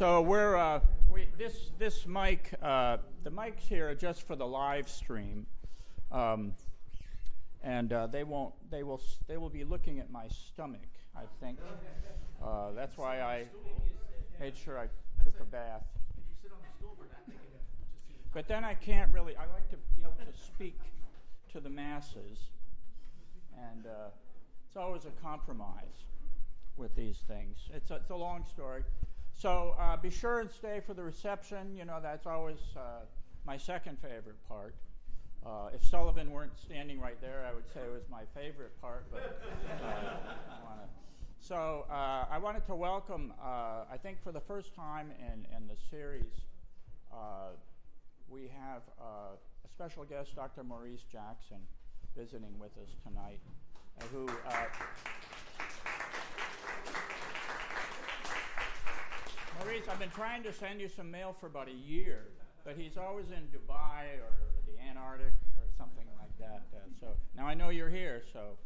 So we're uh, we, this this mic uh, the mics here are just for the live stream, um, and uh, they won't they will they will be looking at my stomach. I think uh, that's why I made sure I took a bath. But then I can't really. I like to be able to speak to the masses, and uh, it's always a compromise with these things. It's a, it's a long story. So uh, be sure and stay for the reception. You know, that's always uh, my second favorite part. Uh, if Sullivan weren't standing right there, I would say it was my favorite part. But uh, I wanna. so uh, I wanted to welcome. Uh, I think for the first time in in the series, we have a special guest, Dr. Maurice Jackson, visiting with us tonight, who. Maurice, I've been trying to send you some mail for about a year, but he's always in Dubai or the Antarctic or something like that. Uh, so now I know you're here. So,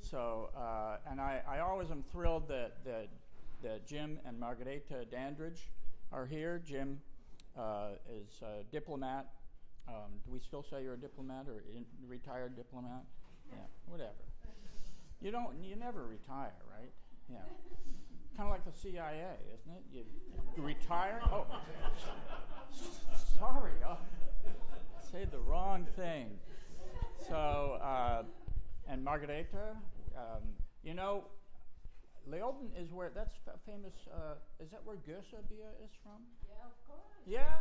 so uh, and I, I always am thrilled that, that that Jim and Margareta Dandridge are here. Jim uh, is a diplomat. Um, do we still say you're a diplomat or retired diplomat? Yeah, whatever. You don't. You never retire, right? Yeah. Kind of like the CIA, isn't it? You, you retire. Oh, sorry. I said the wrong thing. So, uh, and Margareta, um, you know, Leoben is where that's famous. Uh, is that where Gösser beer is from? Yeah, of course. Yeah.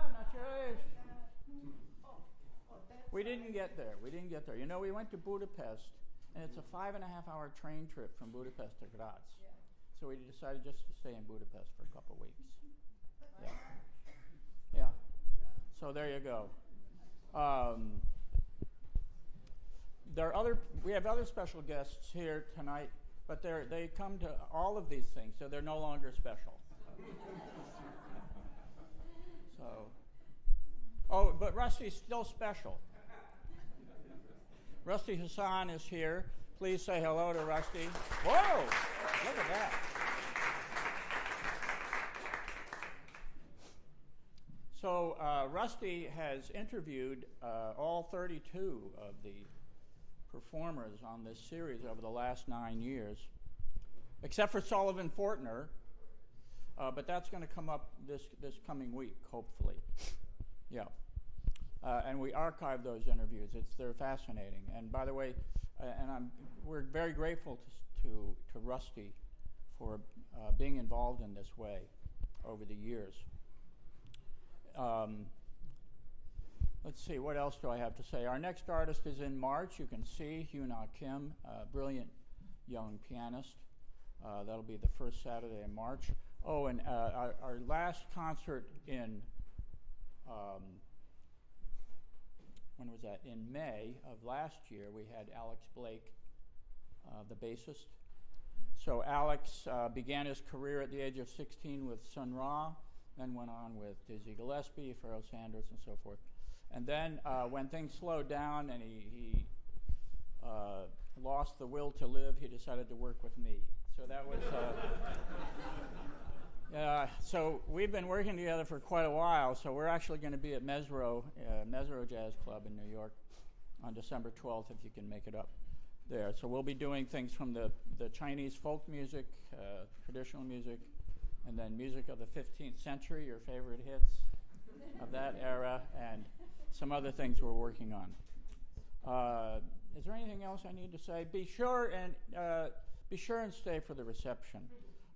Oh, oh, We didn't get there. We didn't get there. You know, we went to Budapest, and it's a five and a half hour train trip from Budapest to Graz. Yeah. So we decided just to stay in Budapest for a couple weeks. Yeah. Yeah. So there you go. Um, there are other. We have other special guests here tonight, but they they come to all of these things, so they're no longer special. so. Oh, but Rusty's still special. Rusty Hassan is here. Please say hello to Rusty. Whoa! Look at that. So uh, Rusty has interviewed uh, all 32 of the performers on this series over the last nine years, except for Sullivan Fortner. Uh, but that's going to come up this this coming week, hopefully. Yeah. Uh, and we archive those interviews. It's they're fascinating. And by the way, uh, and I'm we're very grateful to to, to Rusty for uh, being involved in this way over the years. Um, let's see, what else do I have to say? Our next artist is in March. You can see Hyuna Kim, a brilliant young pianist. Uh, that'll be the first Saturday in March. Oh, and uh, our, our last concert in um, when was that? In May of last year, we had Alex Blake, uh, the bassist. So Alex uh, began his career at the age of 16 with Sun Ra, then went on with Dizzy Gillespie, Pharoah Sanders, and so forth. And then uh, when things slowed down and he, he uh, lost the will to live, he decided to work with me. So that was. Uh, so we've been working together for quite a while. So we're actually going to be at Mezzrow, uh, Mezzrow Jazz Club in New York on December 12th, if you can make it up there. So we'll be doing things from the, the Chinese folk music, uh, traditional music, and then music of the 15th century, your favorite hits of that era, and some other things we're working on. Uh, is there anything else I need to say? Be sure and uh, be sure and stay for the reception.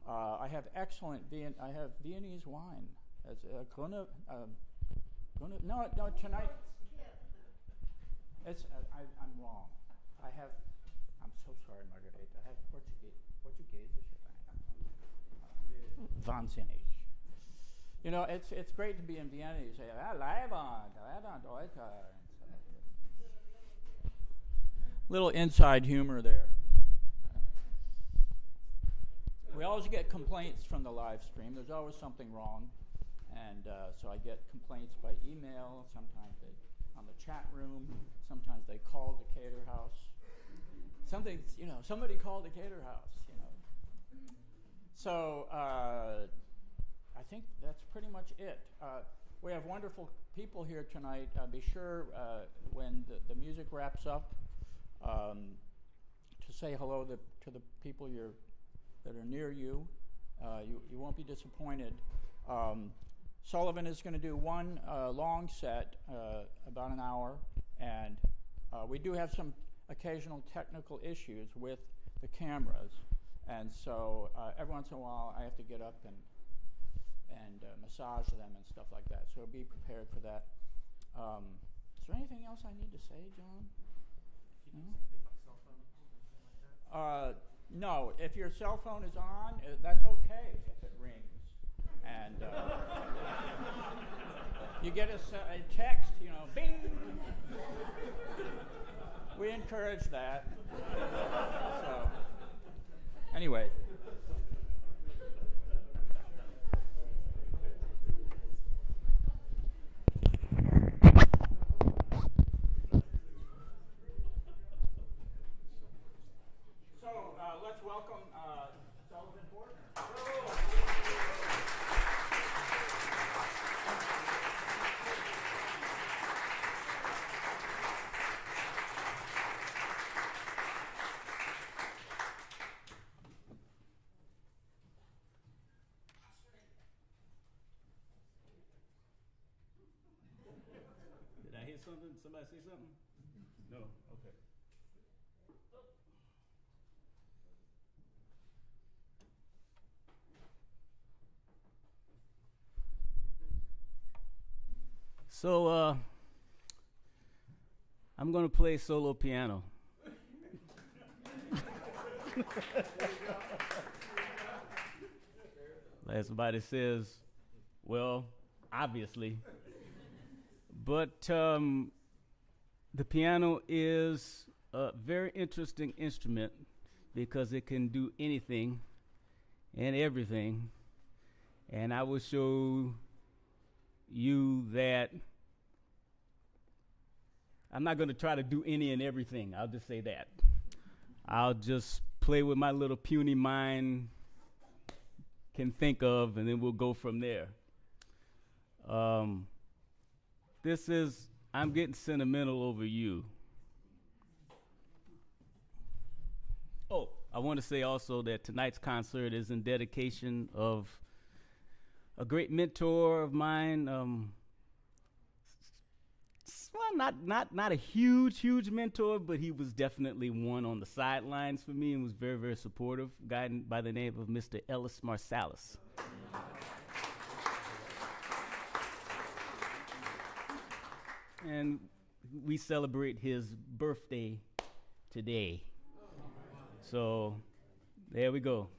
Uh, I have excellent Vien- I have Viennese wine. As uh, um, no, no, tonight. It's uh, I, I'm wrong. I have. I'm so sorry, Margareta. I have Portuguese. Portuguese. Wahnsinnig. You know, it's it's great to be in Vienna. You say, ah, Leiband, Leiband. Little inside humor there. We always get complaints from the live stream. There's always something wrong. And uh, so I get complaints by email, sometimes they, on the chat room, sometimes they call the cater house. Something, you know, somebody called the cater house. So uh, I think that's pretty much it. Uh, we have wonderful people here tonight. Uh, be sure uh, when the, the music wraps up um, to say hello to, to the people you're, that are near you. Uh, you. You won't be disappointed. Um, Sullivan is going to do one uh, long set, about an hour, and we do have some occasional technical issues with the cameras, and so uh, every once in a while I have to get up and and uh, massage them and stuff like that. So be prepared for that. Um, is there anything else I need to say, John? No. Uh, no. If your cell phone is on, uh, that's okay if it rings, and uh, you get a text, you know, bing. we encourage that. Anyway. So uh, let's welcome uh, Sullivan Fortner. Did I hear something? Somebody say something? No, okay. So, uh, I'm gonna play solo piano. Like somebody says, well, obviously. But um, the piano is a very interesting instrument because it can do anything and everything. And I will show you that I'm not going to try to do any and everything. I'll just say that. I'll just play with my little puny mind can think of, and then we'll go from there. Um, this is I'm getting sentimental over you. Oh, I want to say also that tonight's concert is in dedication of a great mentor of mine. Um, well, not not not a huge huge mentor, but he was definitely one on the sidelines for me and was very very supportive. Guy by the name of Mr. Ellis Marsalis. And we celebrate his birthday today. So there we go.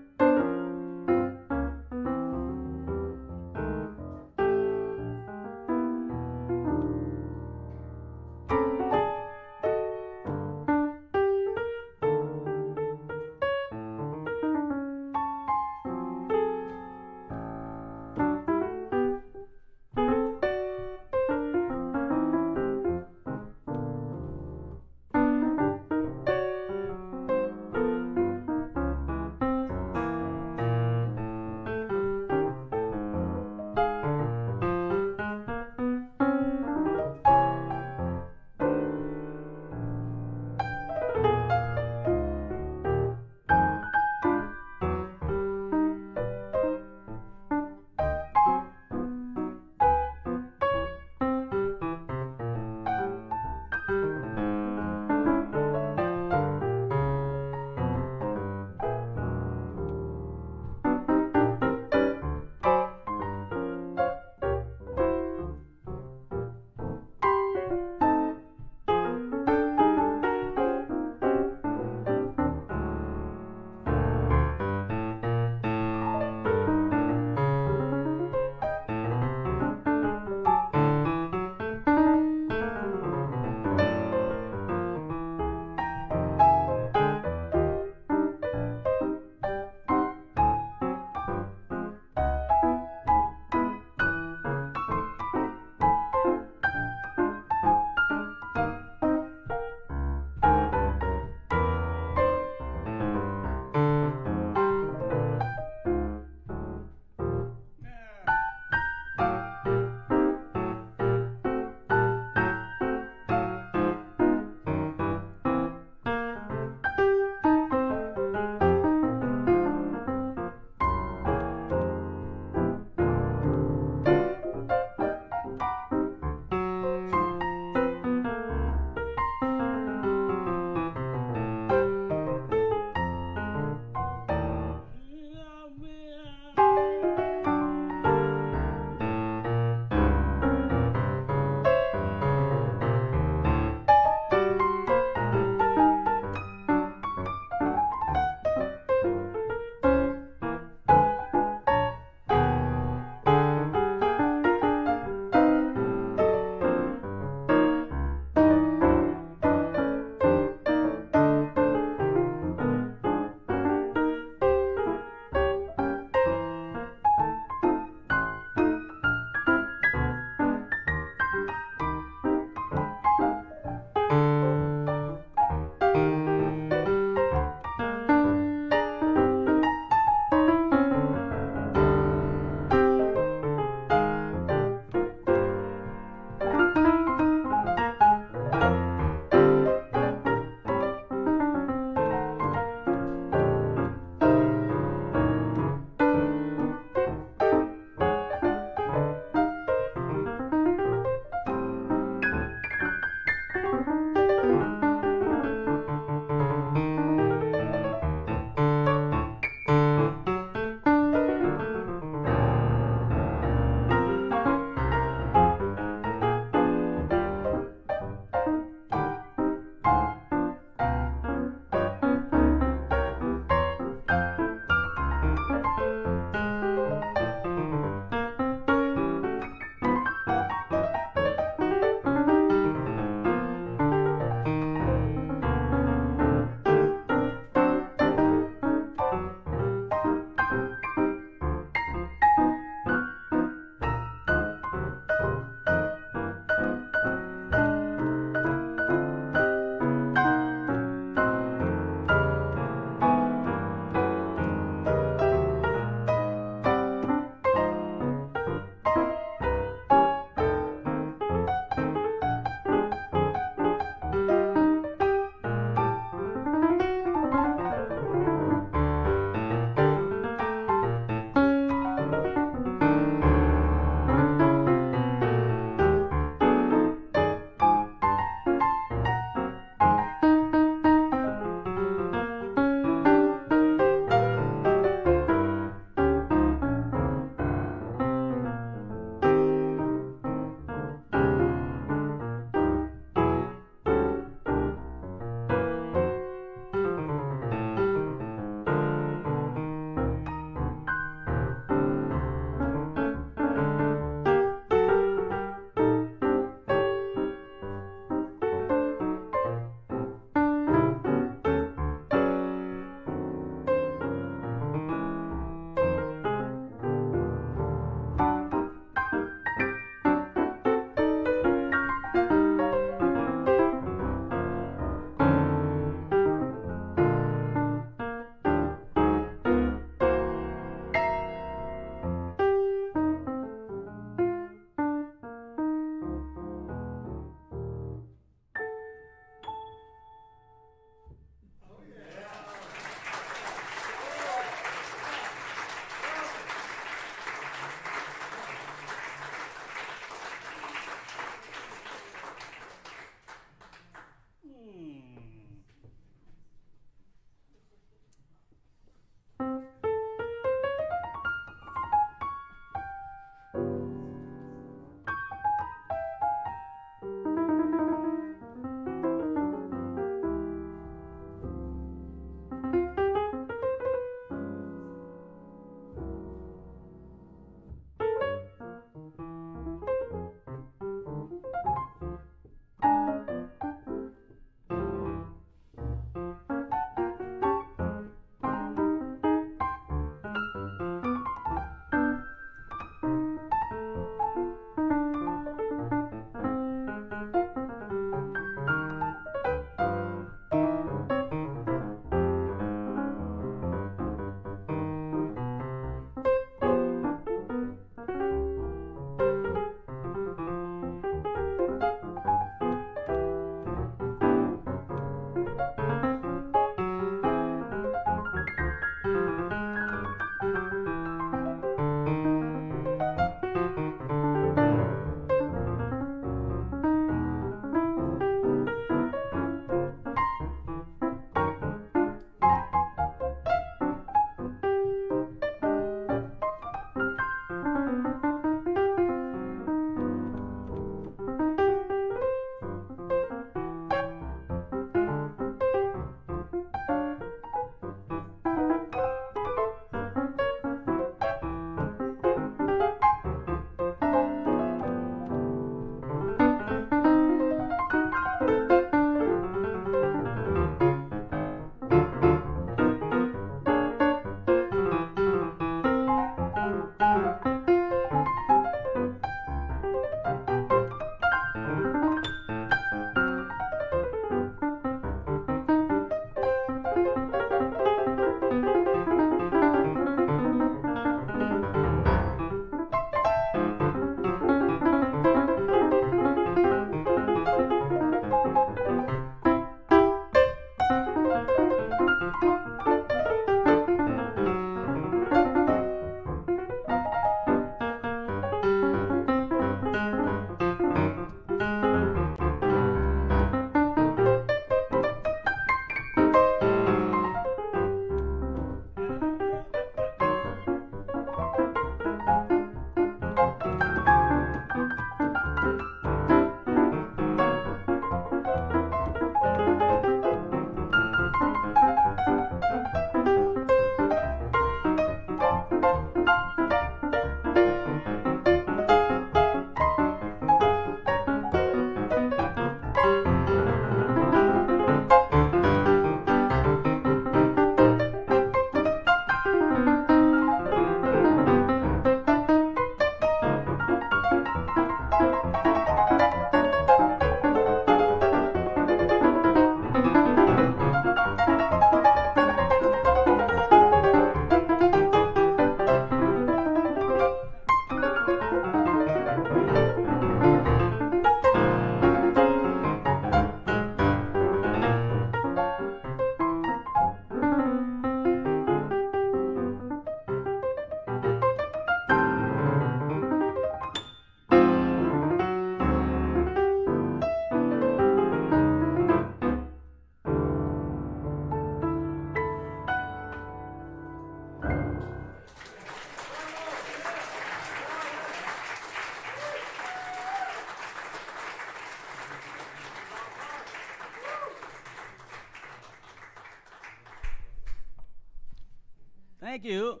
Thank you.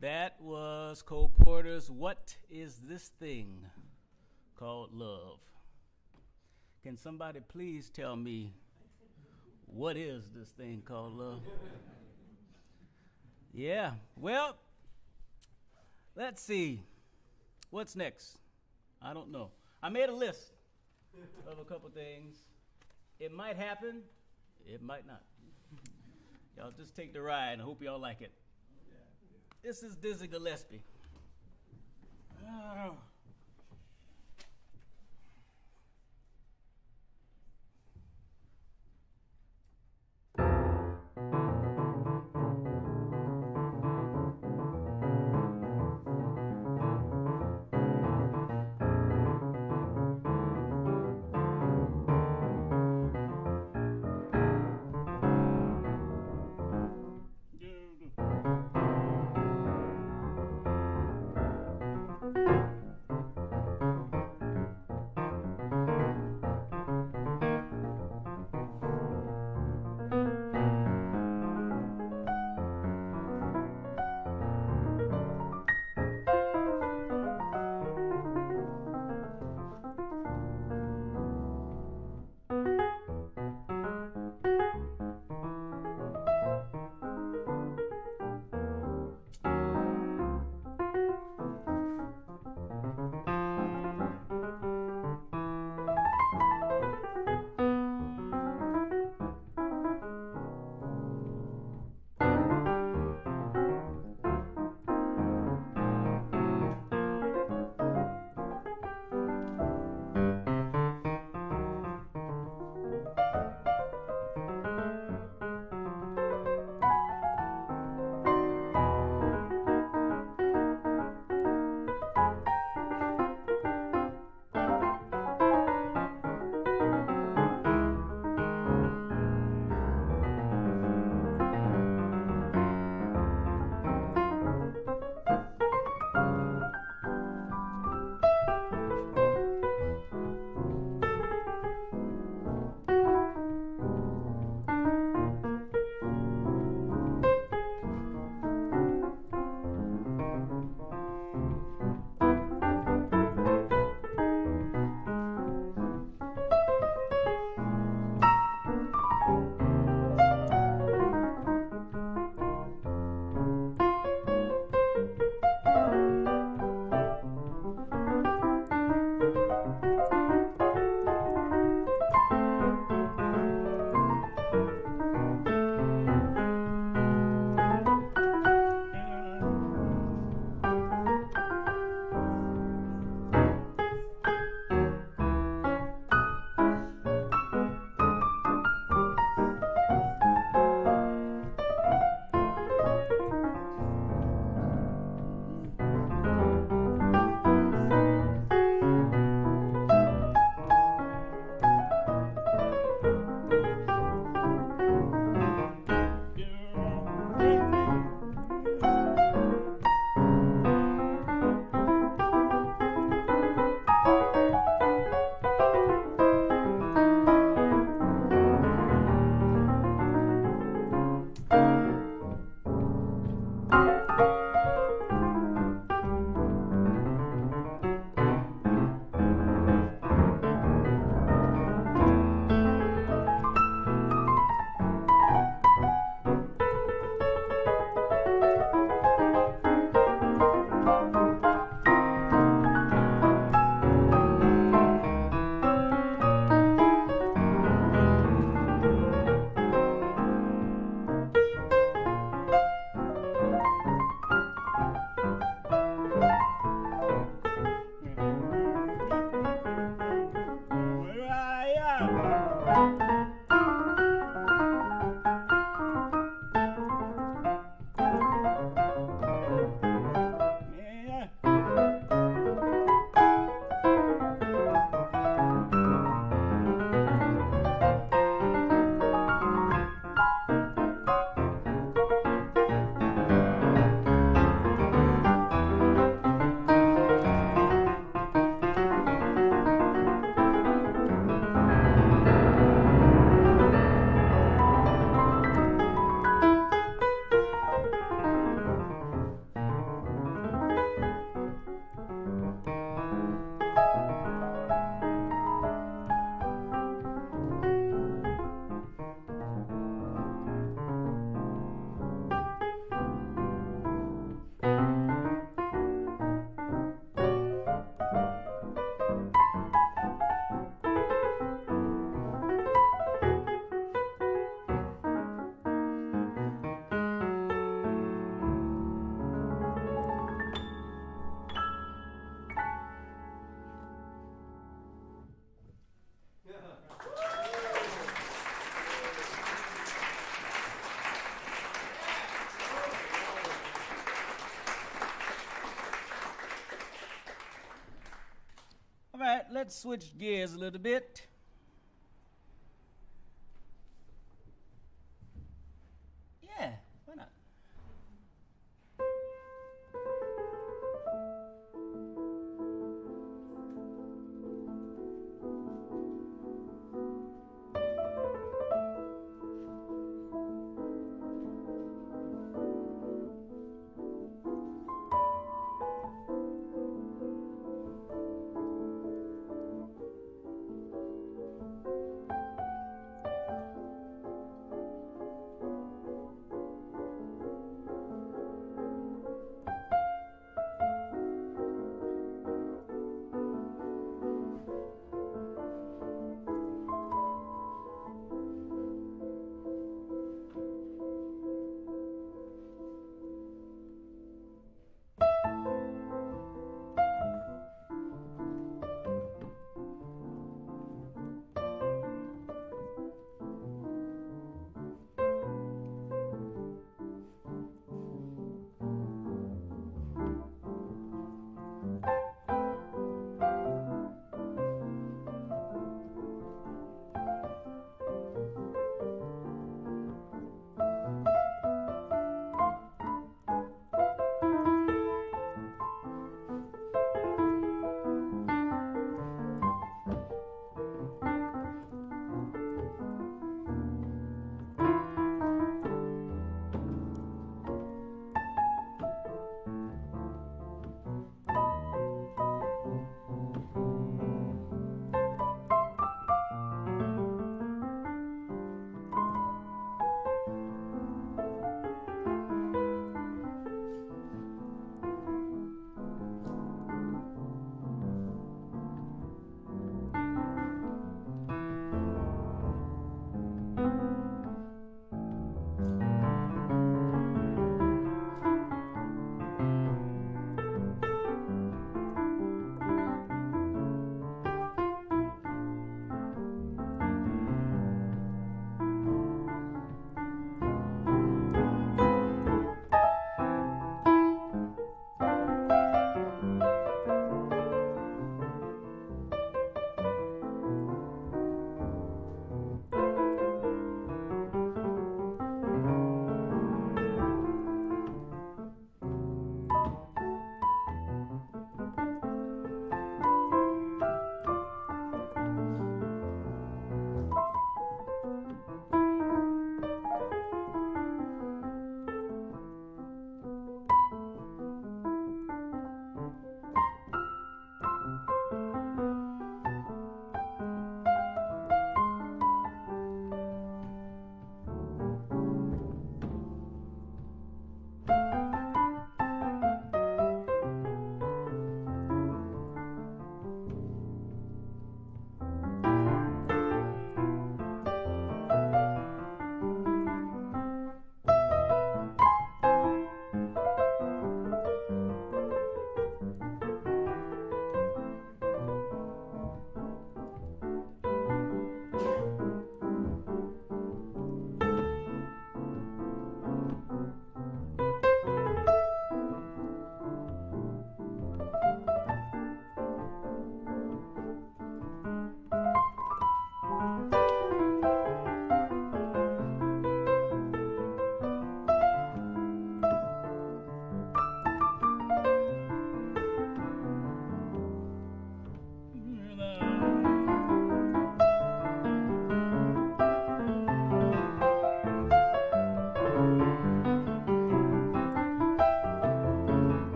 That was Cole Porter's What is This Thing Called Love? Can somebody please tell me what is this thing called love? yeah, well, let's see. What's next? I don't know. I made a list of a couple things. It might happen, it might not. Y'all just take the ride and hope y'all like it. This is Dizzy Gillespie. Oh. Let's switch gears a little bit.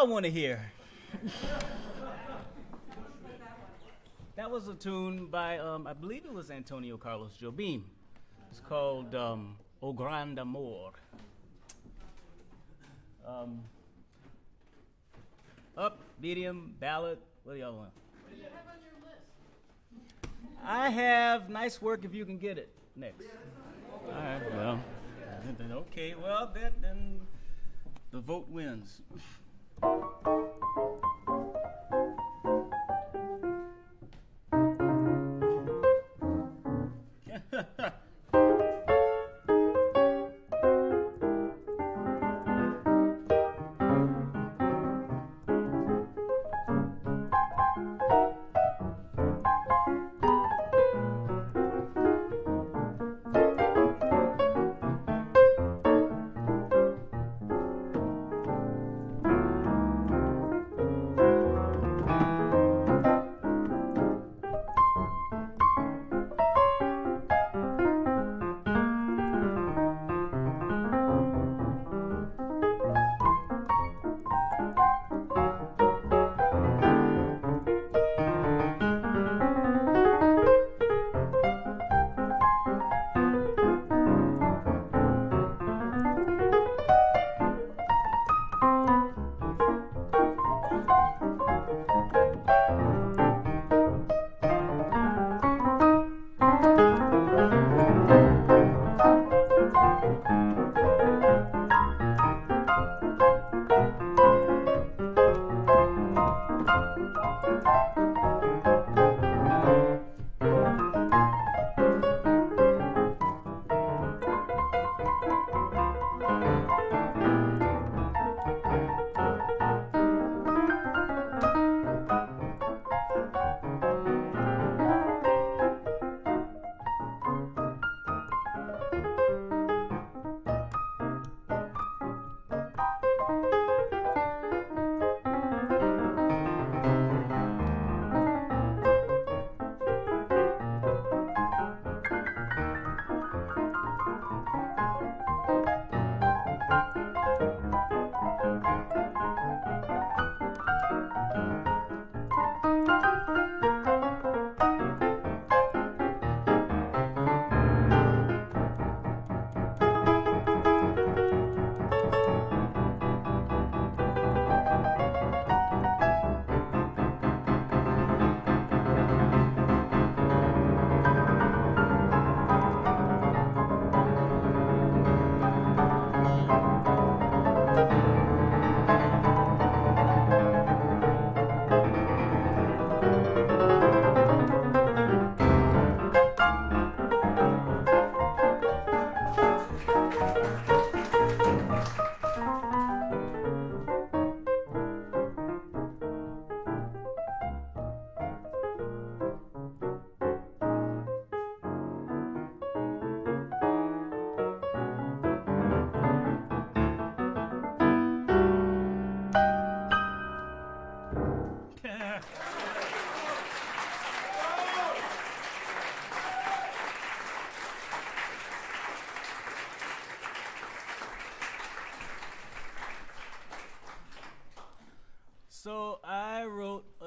Y'all want to hear? that was a tune by, um, I believe it was Antonio Carlos Jobim. It's called um, O Grande Amor. Um, up, medium, ballad. What do y'all want? What do you have on your list? I have nice work if you can get it next. All right, well, okay, well then, then the vote wins.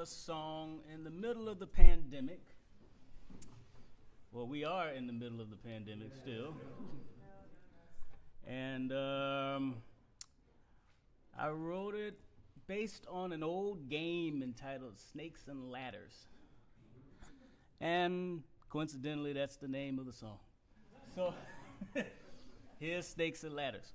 a song in the middle of the pandemic. Well, we are in the middle of the pandemic still. And um, I wrote it based on an old game entitled Snakes and Ladders. And coincidentally, that's the name of the song. So here's Snakes and Ladders.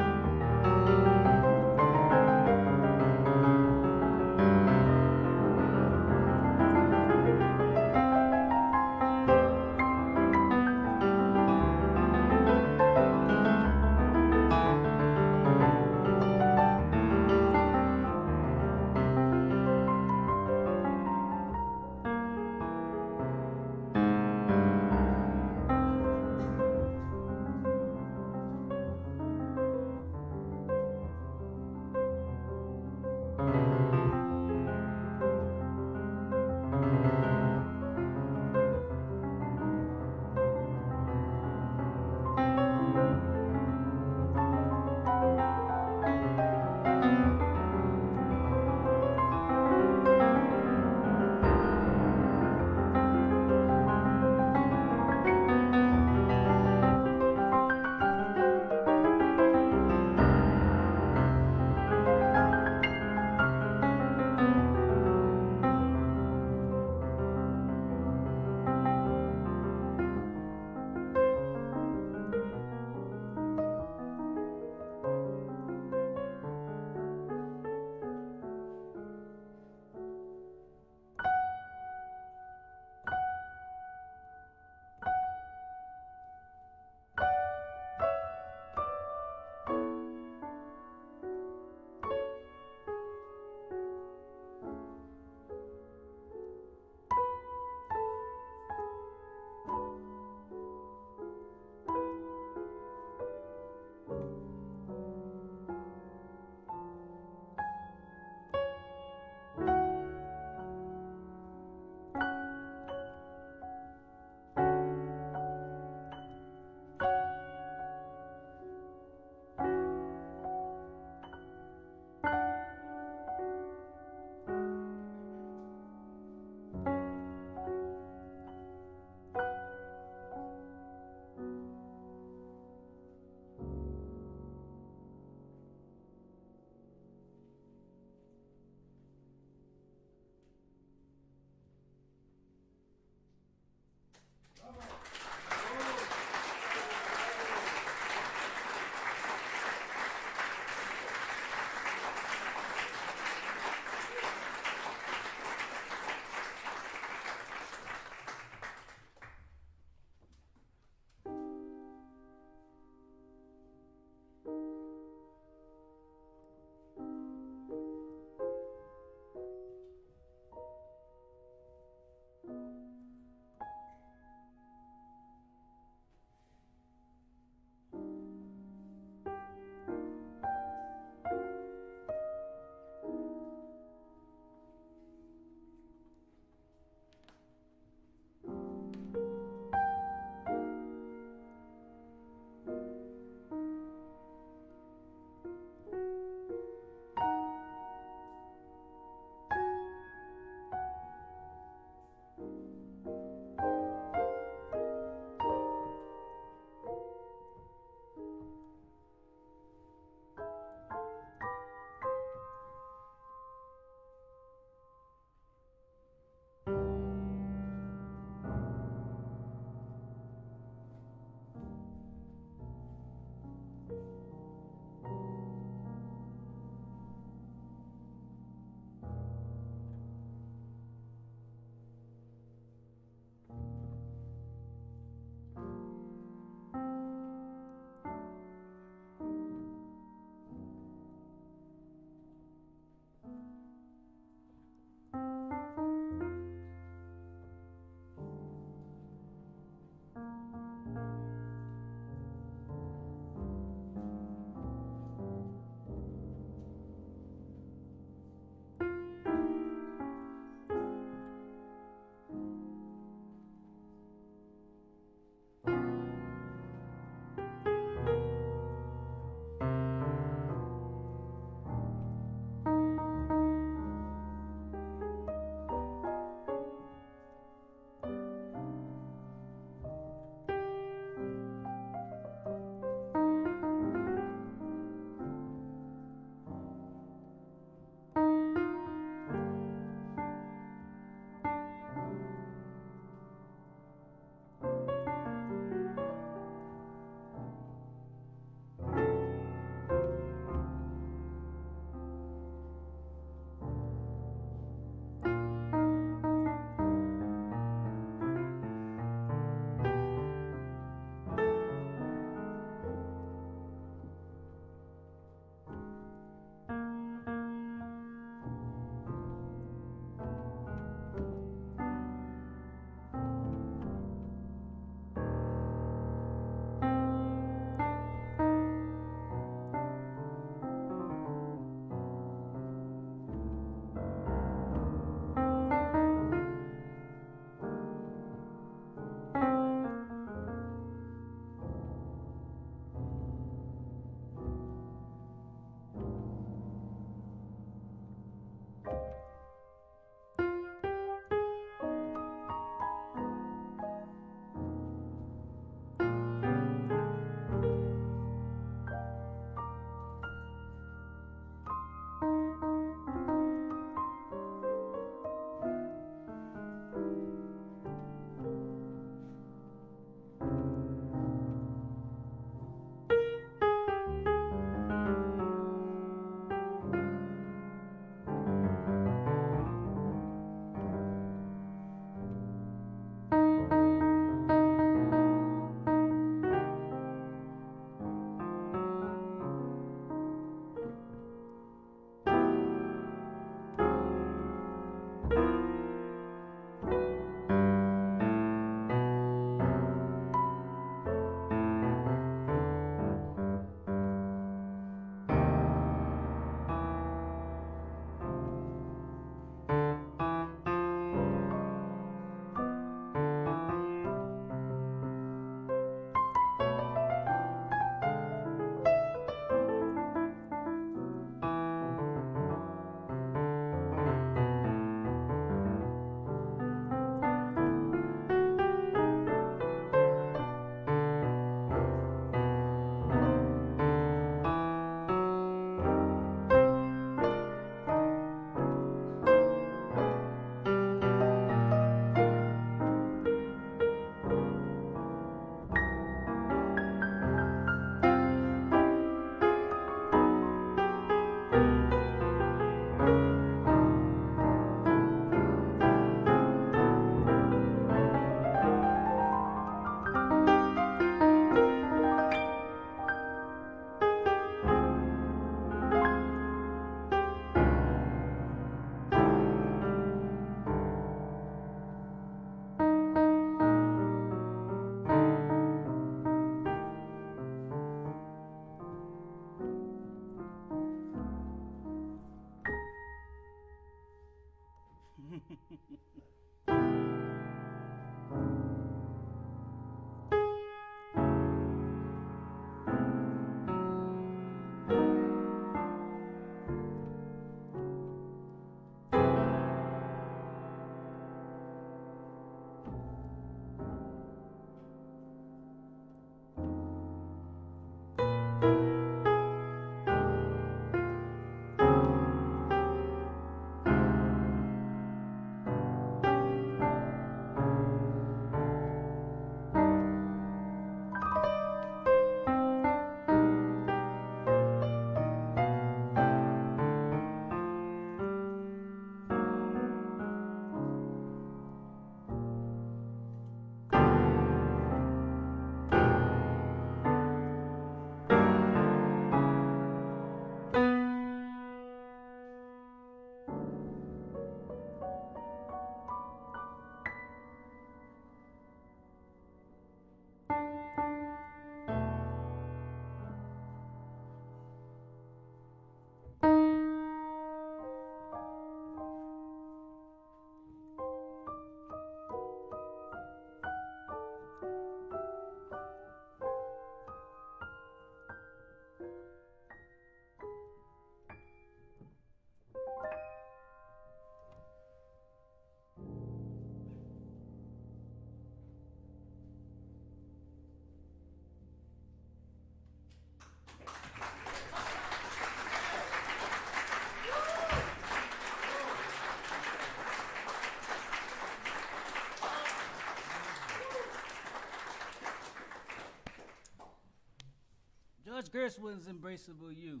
George Gershwin's Embraceable You.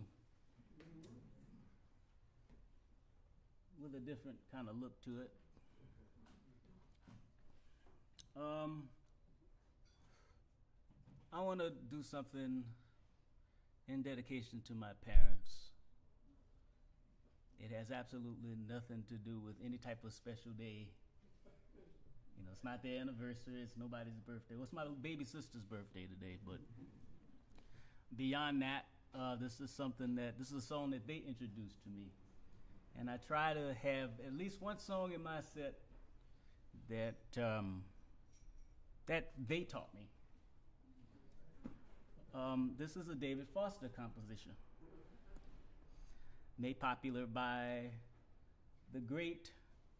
With a different kind of look to it. Um, I want to do something in dedication to my parents. It has absolutely nothing to do with any type of special day. You know, it's not their anniversary, it's nobody's birthday. Well, it's my baby sister's birthday today, but beyond that, uh, this is something that this is a song that they introduced to me, and I try to have at least one song in my set that um, that they taught me. Um, this is a David Foster composition, made popular by the great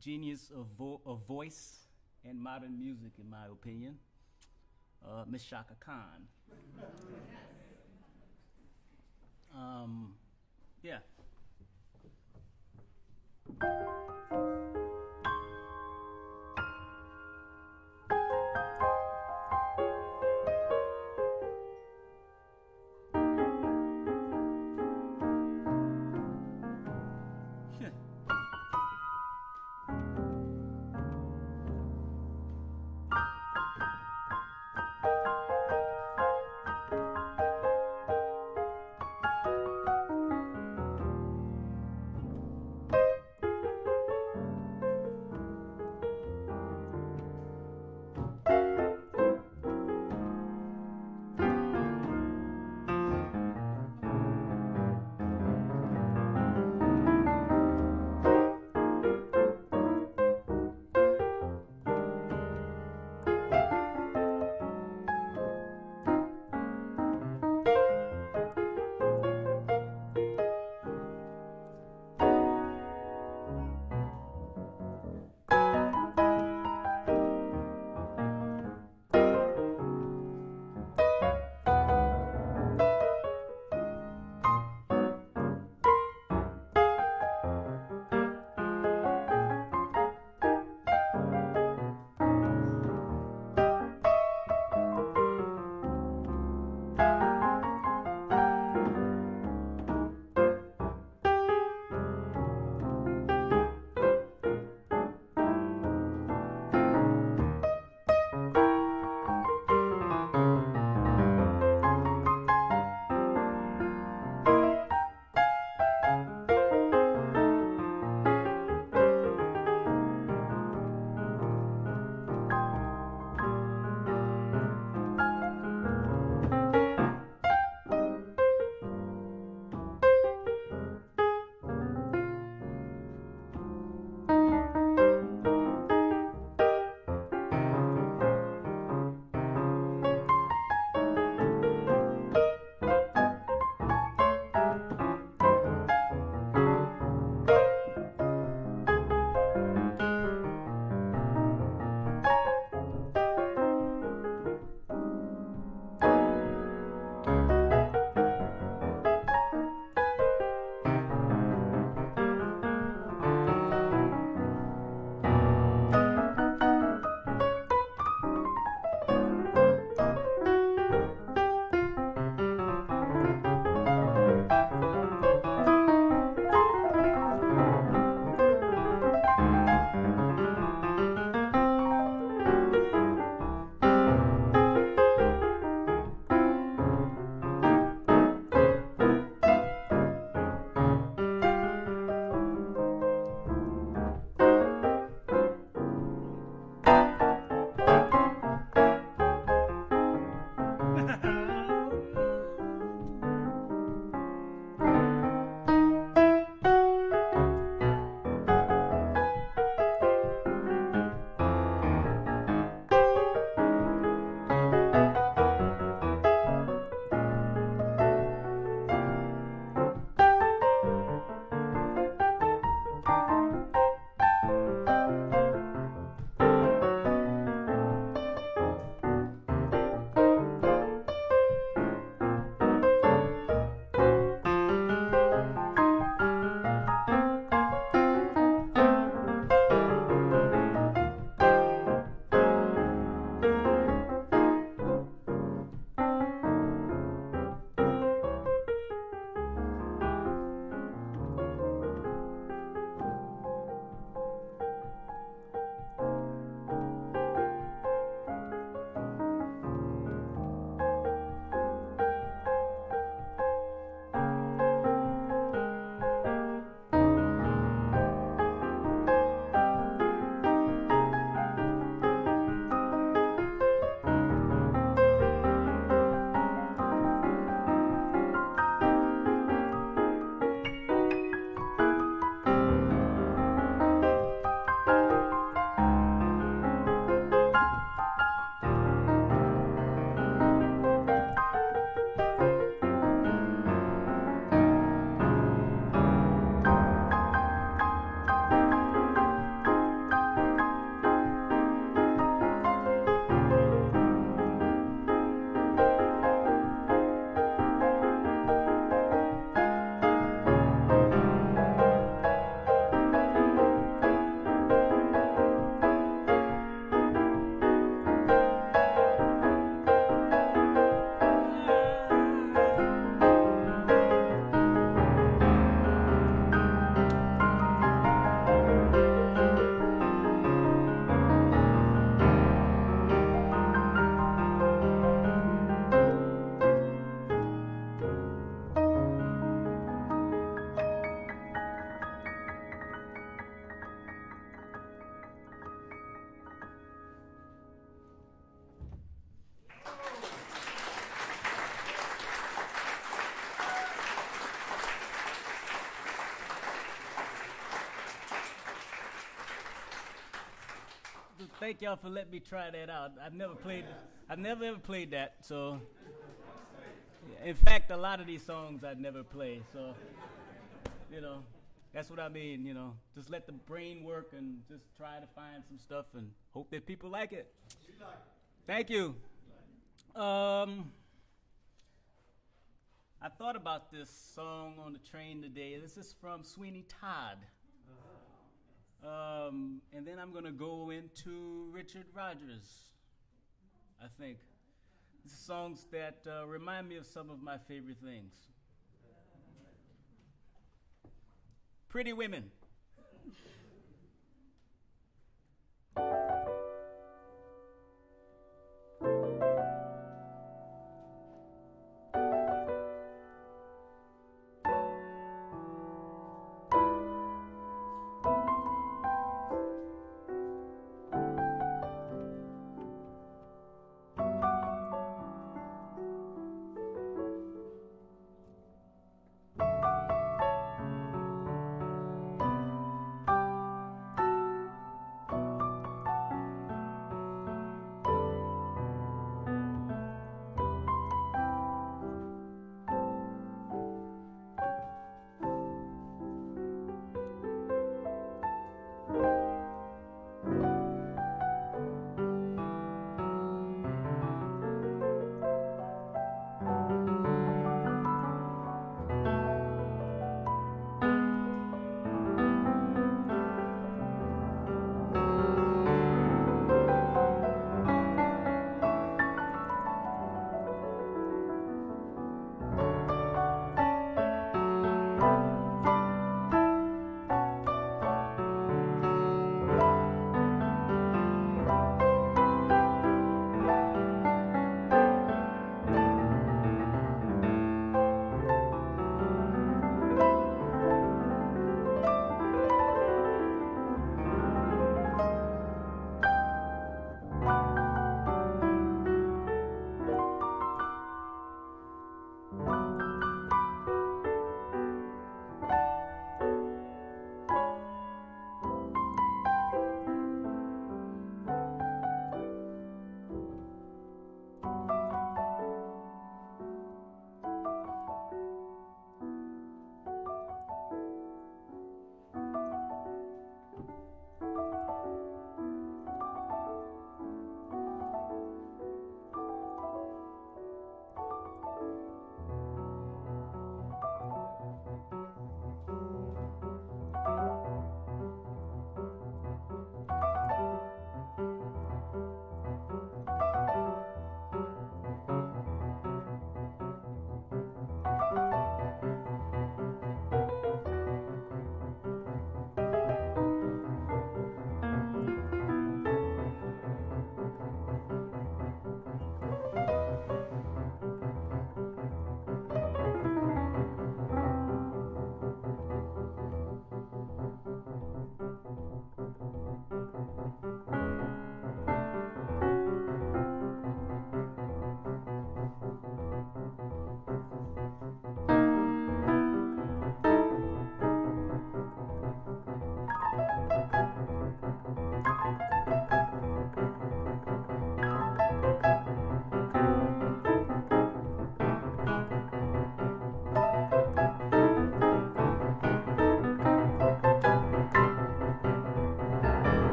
genius of, vo- of voice and modern music, in my opinion, uh, Miss Chaka Khan. Um, yeah. Thank y'all for letting me try that out. I've never played. I've never ever played that. So, in fact, a lot of these songs I'd never play. So, you know, that's what I mean. You know, just let the brain work and just try to find some stuff and hope that people like it. Thank you. Um, I thought about this song on the train today. This is from Sweeney Todd. Um, and then I'm going to go into Richard Rodgers, I think. Songs that uh, remind me of some of my favorite things. Pretty Women.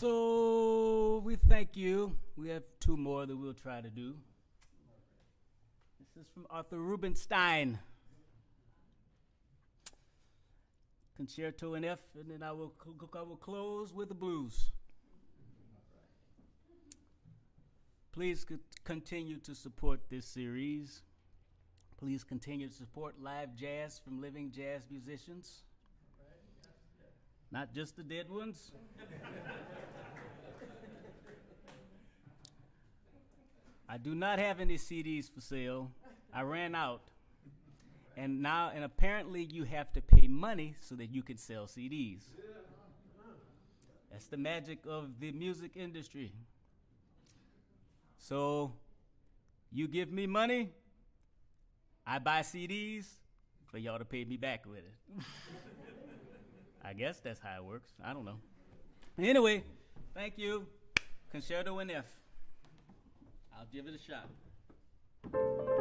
So we thank you. We have two more that we'll try to do. This is from Arthur Rubinstein. Concerto in F, and then I will, I will close with the blues. Please co- continue to support this series. Please continue to support live jazz from living jazz musicians. Not just the dead ones. I do not have any CDs for sale. I ran out. And now, and apparently, you have to pay money so that you can sell CDs. That's the magic of the music industry. So, you give me money, I buy CDs for y'all to pay me back with it. I guess that's how it works. I don't know. Anyway, thank you. Concerto in F. I'll give it a shot.